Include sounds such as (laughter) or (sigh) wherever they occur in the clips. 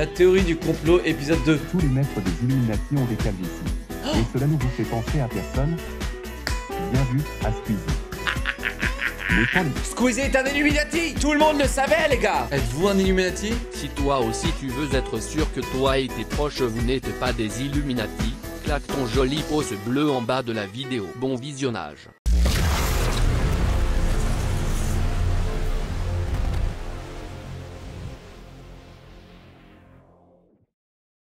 La théorie du complot, épisode 2. Tous les maîtres des Illuminati ont des calvities. Et cela ne vous fait penser à personne Bien vu, à Squeezie. (laughs) Squeezie est un Illuminati Tout le monde le savait, les gars Êtes-vous un Illuminati? Si toi aussi tu veux être sûr que toi et tes proches vous n'êtes pas des Illuminati, claque ton joli pouce bleu en bas de la vidéo. Bon visionnage.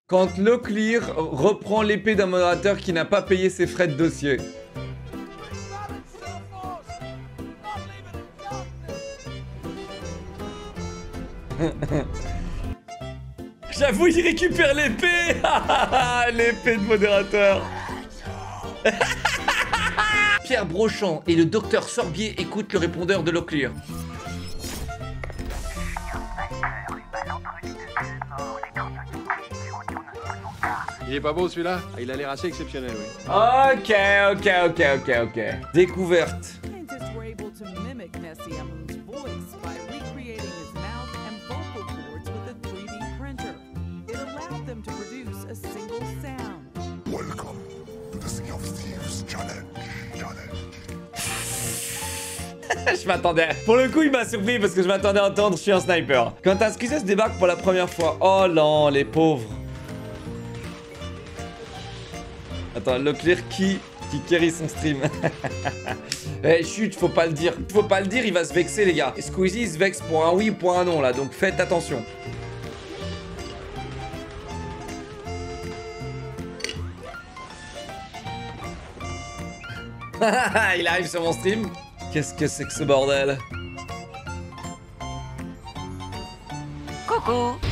Quand Locklear reprend l'épée d'un modérateur qui n'a pas payé ses frais de dossier. (laughs) J'avoue, il récupère l'épée (laughs) L'épée de modérateur (laughs) Pierre Brochant et le docteur Sorbier écoutent le répondeur de Locklear. Il est pas beau celui-là? Il a l'air assez exceptionnel, oui. Ok, ok, ok, ok, ok. Découverte. Scientists were able to mimic Nessie Emelin's voice by recreating his mouth and vocal cords with a 3D printer. It allowed them to produce a single sound. Welcome to the Sea of Thieves Challenge. Challenge. (laughs) je m'attendais. Pour le coup, il m'a surpris parce que je m'attendais à entendre je suis un sniper. Quand un Squeezie se débarque pour la première fois. Oh non, les pauvres. Attends, Leclerc qui qui carry son stream. (laughs) Eh chut, faut pas le dire. Faut pas le dire, il va se vexer les gars. Squeezie il se vexe pour un oui ou pour un non là, donc faites attention. (laughs) il arrive sur mon stream. Qu'est-ce que c'est que ce bordel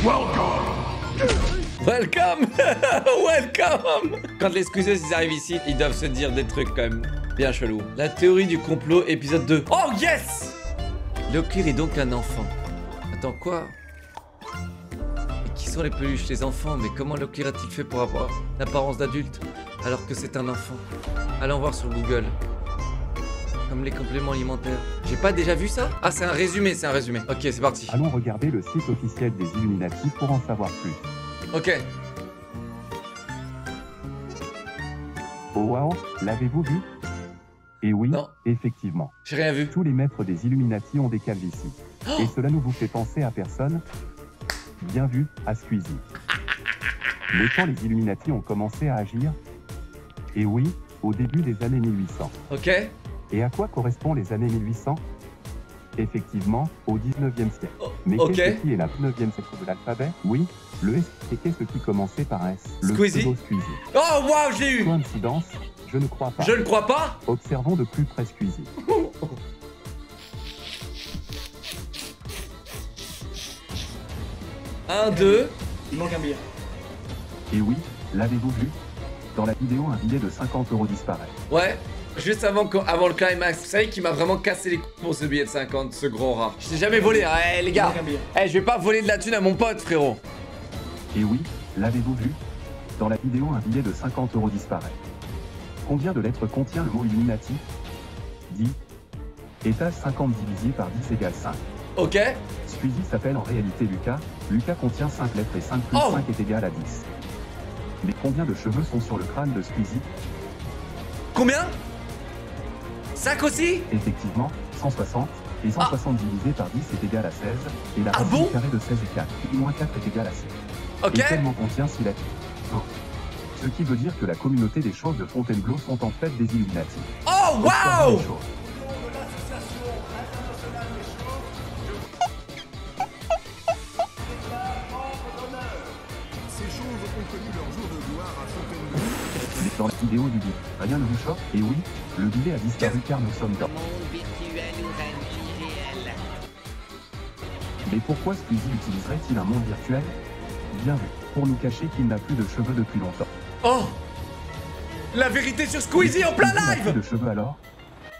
Welcome (laughs) Welcome Quand les squeezers ils arrivent ici, ils doivent se dire des trucs quand même bien chelous. La théorie du complot, épisode 2. Oh yes Locklear est donc un enfant. Attends, quoi? Qui sont les peluches Les enfants? Mais comment Locklear a-t-il fait pour avoir l'apparence d'adulte alors que c'est un enfant? Allons voir sur Google. Comme les compléments alimentaires. J'ai pas déjà vu ça? Ah, c'est un résumé, c'est un résumé. Ok, c'est parti. Allons regarder le site officiel des Illuminati pour en savoir plus. Ok. Oh wow, l'avez-vous vu? Et oui, Non. effectivement. J'ai rien vu. Tous les maîtres des Illuminati ont des calvities. Et cela ne vous fait penser à personne? Bien vu, à Squeezie. Mais quand les Illuminati ont commencé à agir Et oui, au début des années 1800. Ok. Et à quoi correspondent les années 1800 Effectivement, au 19e siècle. Oh, Mais ok. qu'est-ce qui est la 9e lettre de l'alphabet? Oui, le S. Et qu'est-ce qui commençait par S? Le Squeezie. Squeezie. Oh, waouh, je l'ai eu Coïncidence Je ne crois pas. Je ne crois pas Observons de plus près Squeezie. (laughs) Un, deux. Et oui, l'avez-vous vu? Dans la vidéo, un billet de 50 euros disparaît. Ouais. Juste avant, avant le climax. Vous savez qui m'a vraiment cassé les couilles pour ce billet de 50, ce gros rat? Je t'ai jamais volé, hein, les gars. Eh, je vais pas voler de la thune à mon pote, frérot. Et oui, l'avez-vous vu? Dans la vidéo, un billet de 50 euros disparaît. Combien de lettres contient le mot Illuminati? 10. Étage 50 divisé par 10 égale 5. Ok. Squeezie s'appelle en réalité Lucas. Lucas contient 5 lettres et 5 plus Oh 5 est égal à 10. Mais combien de cheveux sont sur le crâne de Squeezie? Combien? 5 aussi Effectivement, 160. Et 160 divisé par 10 est égal à 16. Et la Ah racine bon carrée de 16 est 4. Et moins 4 est égal à 6. Ok. Et tellement contient 6 lettres. Oh. Ce qui veut dire que la communauté des choses de Fontainebleau sont en fait des Illuminati. Oh, Observons vidéo du ne vous choque Et oui, le billet a disparu car nous sommes dans. Mais pourquoi Squeezie utiliserait-il un monde virtuel? Bien vu, pour nous cacher qu'il n'a plus de cheveux depuis longtemps. Oh La vérité sur Squeezie en plein live plus de cheveux alors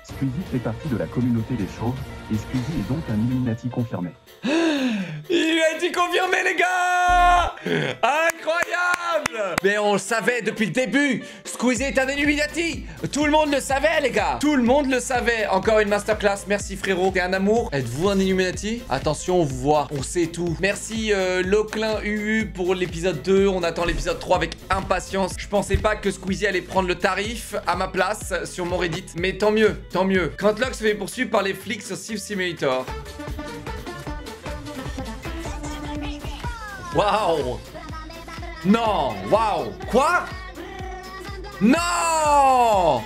Squeezie fait partie de la communauté des chauves, et Squeezie est donc un Illuminati confirmé. (gasps) Il a été confirmé, les gars Incroyable Mais on le savait depuis le début Squeezie est un Illuminati Tout le monde le savait, les gars Tout le monde le savait Encore une masterclass, merci frérot. T'es un amour Êtes-vous un Illuminati? Attention, on vous voit, on sait tout. Merci euh, Loclin UU pour l'épisode 2. On attend l'épisode 3 avec impatience. Je pensais pas que Squeezie allait prendre le tarif à ma place sur mon Reddit. Mais tant mieux, tant mieux. Quand Locke se fait poursuivre par les flics sur Civ Simulator. Waouh Non Waouh. Quoi? Non!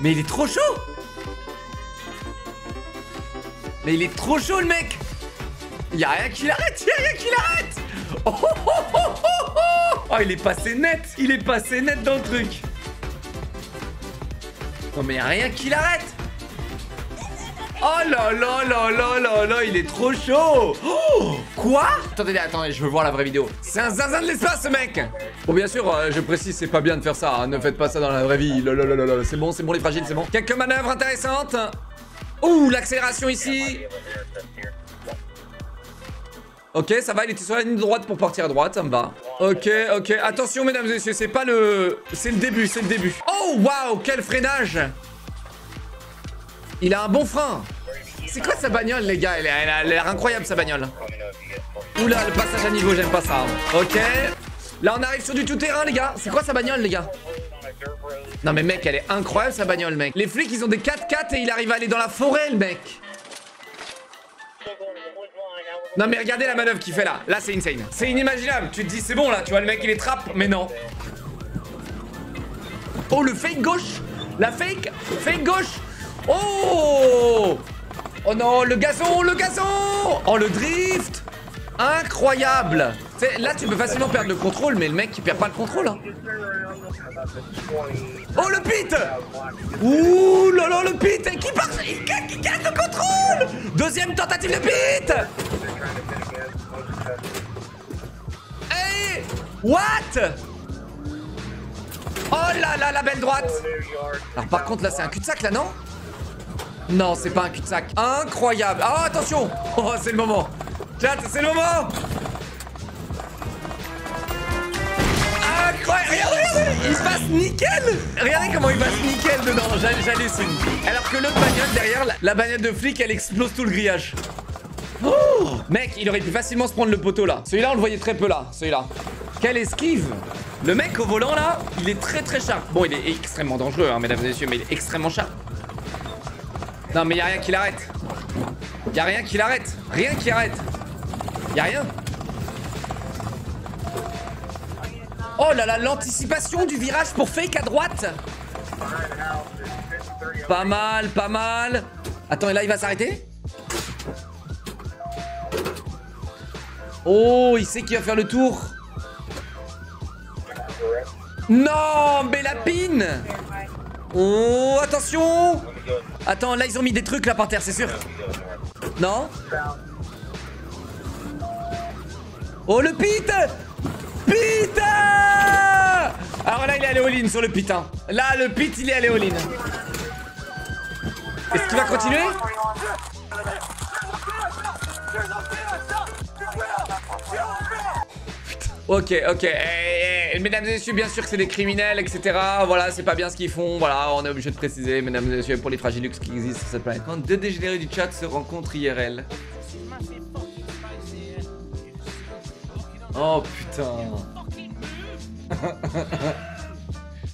Mais il est trop chaud! Mais il est trop chaud le mec! Y'a rien qui l'arrête Y'a rien qui l'arrête! Oh, oh, oh, oh, oh, oh il est passé net Il est passé net dans le truc! Non mais y'a rien qui l'arrête Oh là là là là là là, il est trop chaud oh Quoi? Attendez, attendez, je veux voir la vraie vidéo. C'est un zinzin de l'espace, ce mec Bon, bien sûr, euh, je précise, c'est pas bien de faire ça. hein, Ne faites pas ça dans la vraie vie. C'est bon, c'est bon, les fragiles, c'est bon. Quelques manœuvres intéressantes. Ouh, l'accélération ici. Ok, ça va, il était sur la ligne de droite pour partir à droite, ça me va. Ok, ok, attention mesdames et messieurs, c'est pas le... C'est le début, c'est le début. Oh, waouh, quel freinage Il a un bon frein. C'est quoi sa bagnole, les gars? Elle a l'air incroyable, sa bagnole. Oula, le passage à niveau, j'aime pas ça. Ok. Là, on arrive sur du tout-terrain, les gars. C'est quoi sa bagnole, les gars? Non, mais mec, elle est incroyable, sa bagnole, mec. Les flics, ils ont des 4x4 et il arrive à aller dans la forêt, le mec. Non, mais regardez la manœuvre qu'il fait là. Là, c'est insane. C'est inimaginable. Tu te dis, c'est bon, là. Tu vois, le mec, il est trappe, mais non. Oh, le fake gauche? La fake? Fake gauche? Oh Oh non, le gazon, le gazon Oh, le drift Incroyable Là, tu peux facilement perdre le contrôle, mais le mec, il perd pas le contrôle. Hein. Oh, le pit Ouh là là, le pit Qui part Il casse le contrôle Deuxième tentative de pit Hey What Oh là là, la belle droite Alors par contre, là, c'est un cul-de-sac, là, non Non, c'est pas un cul-de-sac. Incroyable Oh, attention (laughs) Oh, c'est le moment Chat, c'est le moment Incroyable Regardez, regardez Il se passe nickel Regardez comment il passe nickel dedans, j'hallucine. Alors que l'autre bagnole derrière, la, la bagnole de flic, elle explose tout le grillage. Oh Mec, il aurait pu facilement se prendre le poteau là. Celui-là, on le voyait très peu là, celui-là. Quelle esquive Le mec au volant là, il est très très sharp. Bon, il est extrêmement dangereux, hein, mesdames et messieurs, mais il est extrêmement sharp. Non, mais y a rien qui l'arrête. Y a rien qui l'arrête. Rien qui arrête. Y a rien. Oh là là, l'anticipation du virage pour fake à droite. Pas mal, pas mal. Attends, et là, il va s'arrêter? Oh, il sait qu'il va faire le tour. Non, mais pine Oh, attention Attends, là, ils ont mis des trucs là par terre, c'est sûr. Non Oh, le pit Pit Alors là, il est allé all-in sur le pit. hein. Là, le pit, il est allé all-in. Est-ce qu'il va continuer Ok, ok. Eh, eh, mesdames et messieurs, bien sûr que c'est des criminels, etc. Voilà, c'est pas bien ce qu'ils font. Voilà, on est obligé de préciser, mesdames et messieurs, pour les fragilux qui existent sur cette planète. Quand deux dégénérés du chat se rencontrent IRL. Oh putain.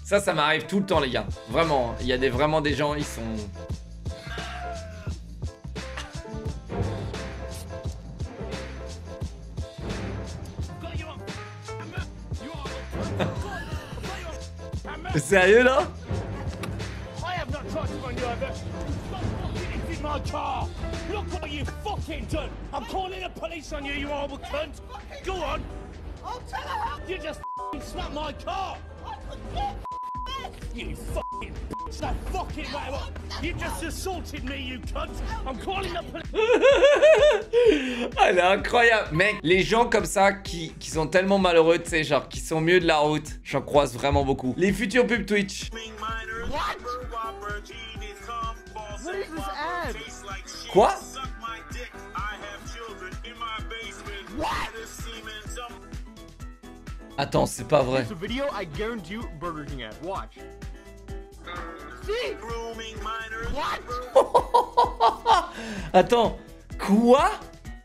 ça, ça m'arrive tout le temps, les gars. Vraiment, il y a des, vraiment des gens, ils sont. Sérieux là I have not tried to run you over. Stop fucking into my car. Look what you fucking done. I'm calling the police on you, you horrible cunt. Go on. I'll tell her. You just (laughs) fucking slapped my car. (laughs) You fucking bitch. That fucking way. You just assaulted me, you cunt. I'm calling the police. (laughs) Elle est incroyable Mec, les gens comme ça qui, qui sont tellement malheureux, tu sais, genre, qui sont milieu de la route, j'en croise vraiment beaucoup. Les futurs pubs Twitch. Quoi? Attends, c'est pas vrai. Watch. (laughs) Attends, quoi?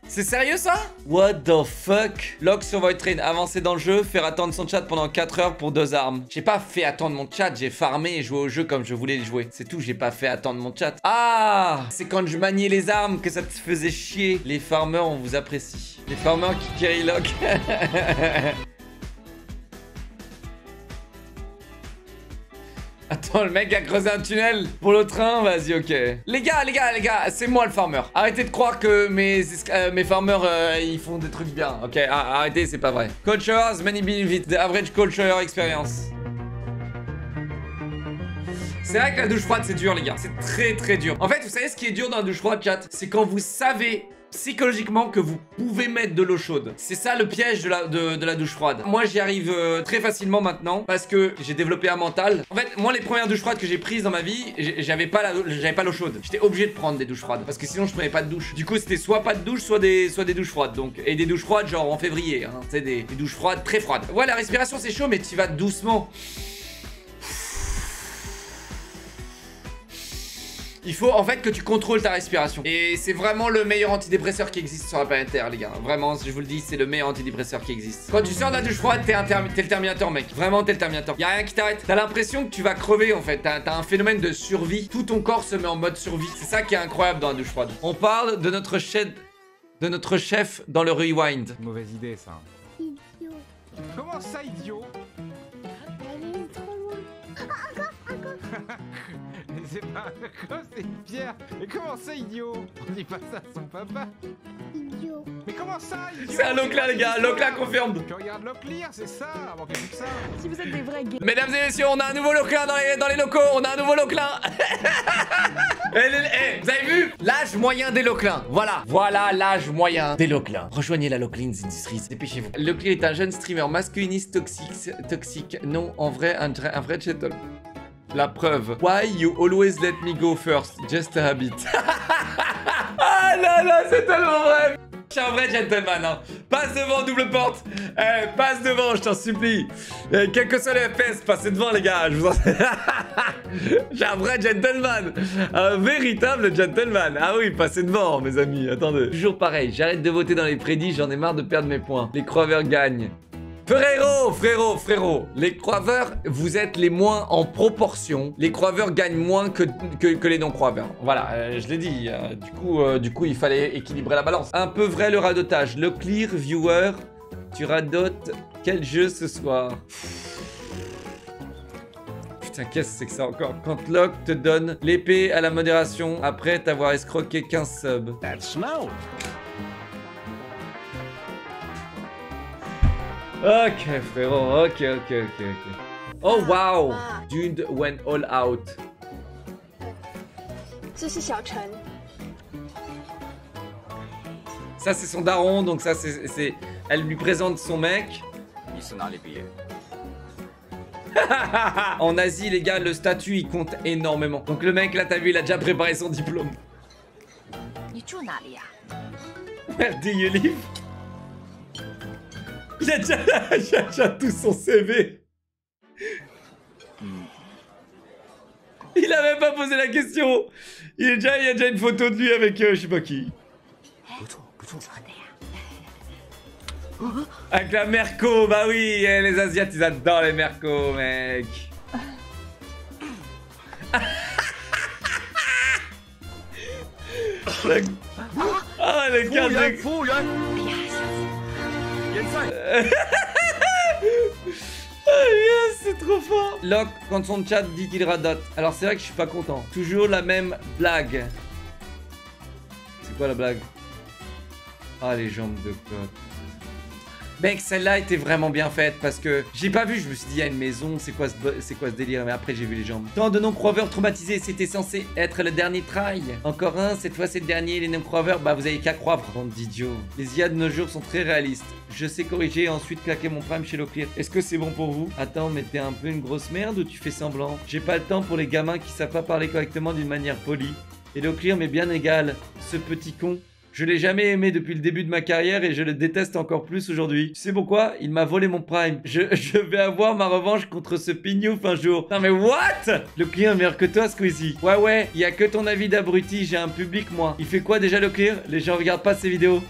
C'est sérieux ça? What the fuck? Lock sur Void Train, avancer dans le jeu, faire attendre son chat pendant 4 heures pour deux armes. J'ai pas fait attendre mon chat, j'ai farmé et joué au jeu comme je voulais le jouer. C'est tout, j'ai pas fait attendre mon chat. Ah C'est quand je maniais les armes que ça te faisait chier. Les farmers, on vous apprécie. Les farmers qui carry Lock. (laughs) Attends, le mec a creusé un tunnel pour le train, vas-y, ok. Les gars, les gars, les gars, c'est moi le farmer. Arrêtez de croire que mes, euh, farmers, euh, ils font des trucs bien, ok Ah, Arrêtez, c'est pas vrai. Cultures, many benefits, the average culture experience. C'est vrai que la douche froide, c'est dur, les gars. C'est très, très dur. En fait, vous savez ce qui est dur dans la douche froide, chat? C'est quand vous savez psychologiquement que vous pouvez mettre de l'eau chaude. C'est ça le piège de la, douche froide. Moi j'y arrive euh, très facilement maintenant parce que j'ai développé un mental. En fait, moi les premières douches froides que j'ai prises dans ma vie, j'avais pas l'eau chaude. J'étais obligé de prendre des douches froides parce que sinon je prenais pas de douche. Du coup c'était soit pas de douche, soit des, soit des douches froides. Donc et des douches froides genre en février. Hein. Des, des douches froides très froides. Ouais la respiration c'est chaud mais tu vas doucement. Il faut en fait que tu contrôles ta respiration. Et c'est vraiment le meilleur antidépresseur qui existe sur la planète Terre, les gars. Vraiment, je vous le dis, c'est le meilleur antidépresseur qui existe. Quand tu sors de la douche froide, t'es un termi- t'es le Terminator, mec. Vraiment, t'es le Terminator. Y a rien qui t'arrête. T'as l'impression que tu vas crever, en fait. T'as un phénomène de survie. Tout ton corps se met en mode survie. C'est ça qui est incroyable dans la douche froide. On parle de notre chef, de notre chef dans le rewind. Mauvaise idée ça. Idiot. Comment ça, idiot? Elle est trop loin. Mais (laughs) C'est pas un c'est une pierre. Mais comment ça, idiot? On dit pas ça à son papa. Idiot. Mais comment ça, idiot? C'est un Locla, les gars. Locla confirme. Tu regardes Locklear, c'est ça Avant que ça. Si vous êtes des vrais gays. Mesdames et messieurs, on a un nouveau loclin dans les, dans les locaux. On a un nouveau loclin. (laughs) Eh, eh, vous avez vu? L'âge moyen des loclins. Voilà. Voilà l'âge moyen des loclins. Rejoignez la Loclins Industries. Dépêchez-vous. Loclin est un jeune streamer masculiniste toxique. Toxique. Non, en vrai, un, un vrai gentleman. La preuve. Why you always let me go first? Just a habit. (laughs) ah là là, c'est tellement vrai. Je suis un vrai gentleman, hein. Passe devant, double porte. Eh, passe devant, je t'en supplie. Eh, quel que soit le FPS, passez devant, les gars. Je vous en... (laughs) Suis un vrai gentleman. Un véritable gentleman. Ah oui, passez devant, mes amis. Attendez. Toujours pareil, j'arrête de voter dans les prédits, j'en ai marre de perdre mes points. Les croiveurs gagnent. Frérot, frérot, frérot, les croiveurs, vous êtes les moins en proportion. Les croiveurs gagnent moins que, que, les non-croiveurs. Voilà, euh, je l'ai dit. euh, du, coup, euh, du coup, il fallait équilibrer la balance. Un peu vrai le radotage. Le clear viewer, tu radotes quel jeu ce soir? Putain, qu'est-ce que c'est que ça encore? Quand Locke te donne l'épée à la modération après t'avoir escroqué 15 subs. That's Ok, frérot, ok, ok, ok, ok. Oh, wow! Dude went all out. 这是小陈， Ça, c'est son daron, donc ça, c'est. c'est- Elle lui présente son mec. 你是哪里毕业？ (laughs) en Asie, les gars, le statut, il compte énormément. Donc le mec, là, t'as vu, il a déjà préparé son diplôme. 你住哪里呀、 Where do you live? Il (laughs) a déjà, tout son CV. Il a même pas posé la question. Il, est déjà, il y a déjà une photo de lui avec euh, je sais pas qui. Avec la Merco, bah oui, eh, les Asiates ils adorent les Merco, mec. (laughs) Ah, les 15 hein, de... Hein yes, c'est trop fort Locke, quand son chat dit qu'il radote. Alors c'est vrai que je suis pas content. Toujours la même blague. C'est quoi la blague? Ah, les jambes de coq. Mec, celle-là était vraiment bien faite parce que j'ai pas vu, je me suis dit, il y a une maison, c'est quoi, ce quoi ce délire? Mais après, j'ai vu les jambes. Tant de non-croiveurs traumatisés, c'était censé être le dernier try. Encore un, cette fois c'est le dernier, les non-croiveurs, bah vous avez qu'à croire, bande d'idiots. Les IA de nos jours sont très réalistes. Je sais corriger et ensuite claquer mon prime chez Locklear. Est-ce que c'est bon pour vous? Attends, mais t'es un peu une grosse merde ou tu fais semblant? J'ai pas le temps pour les gamins qui savent pas parler correctement d'une manière polie. Et Locklear m'est bien égal. Ce petit con, Je l'ai jamais aimé depuis le début de ma carrière et je le déteste encore plus aujourd'hui. Tu sais pourquoi? Il m'a volé mon prime. Je, (laughs) vais avoir ma revanche contre ce pignouf un jour. Non mais what? Le client est meilleur que toi, Squeezie. Ouais ouais, il a que ton avis d'abruti, j'ai un public moi. Il fait quoi déjà le clear Les gens regardent pas ses vidéos.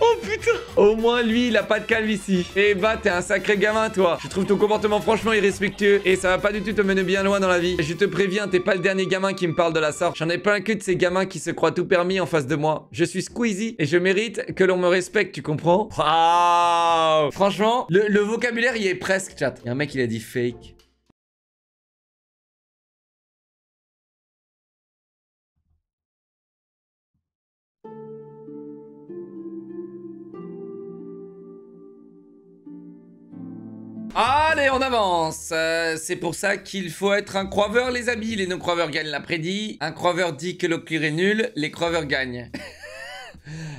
Oh putain. Au moins lui il a pas de calvitie Eh bah t'es un sacré gamin toi. Je trouve ton comportement franchement irrespectueux Et ça va pas du tout te mener bien loin dans la vie. Je te préviens t'es pas le dernier gamin qui me parle de la sorte. J'en ai plein que de ces gamins qui se croient tout permis en face de moi. Je suis Squeezie et je mérite que l'on me respecte tu comprends? Waouh. Franchement le, le vocabulaire y est presque chat. Y'a un mec il a dit fake Allez, on avance. Euh, c'est pour ça qu'il faut être un croiveur, les amis. Les non-croiveurs gagnent l'a prédit. Un croiveur dit que le clear est nul. Les croiveurs gagnent. (laughs)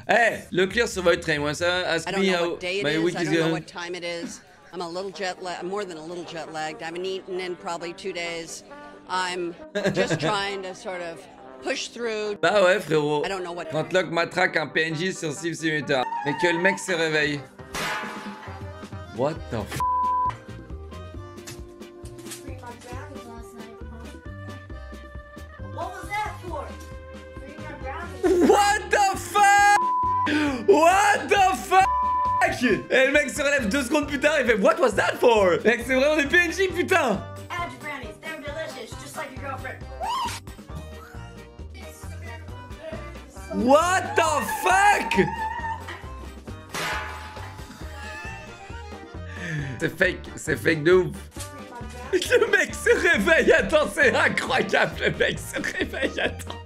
Eh, le clear survive train. Once ask I don't me how what day it my is. week I is don't know going. what time it is. I'm a little jet. I'm more than a little jet lagged. I haven't eaten in probably two days. I'm just (laughs) trying to sort of push through. Bah ouais, frérot. I don't know what. Quand Locke matraque un PNJ sur Sim Simulator. Mais que le mec se réveille. What the f... What the fuck? Et le mec se relève deux secondes plus tard, il fait What was that for? Mec, c'est vraiment des PNJ, putain. What the fuck? C'est fake, c'est fake de ouf. Le mec se réveille, attends, c'est incroyable, le mec se réveille, attends.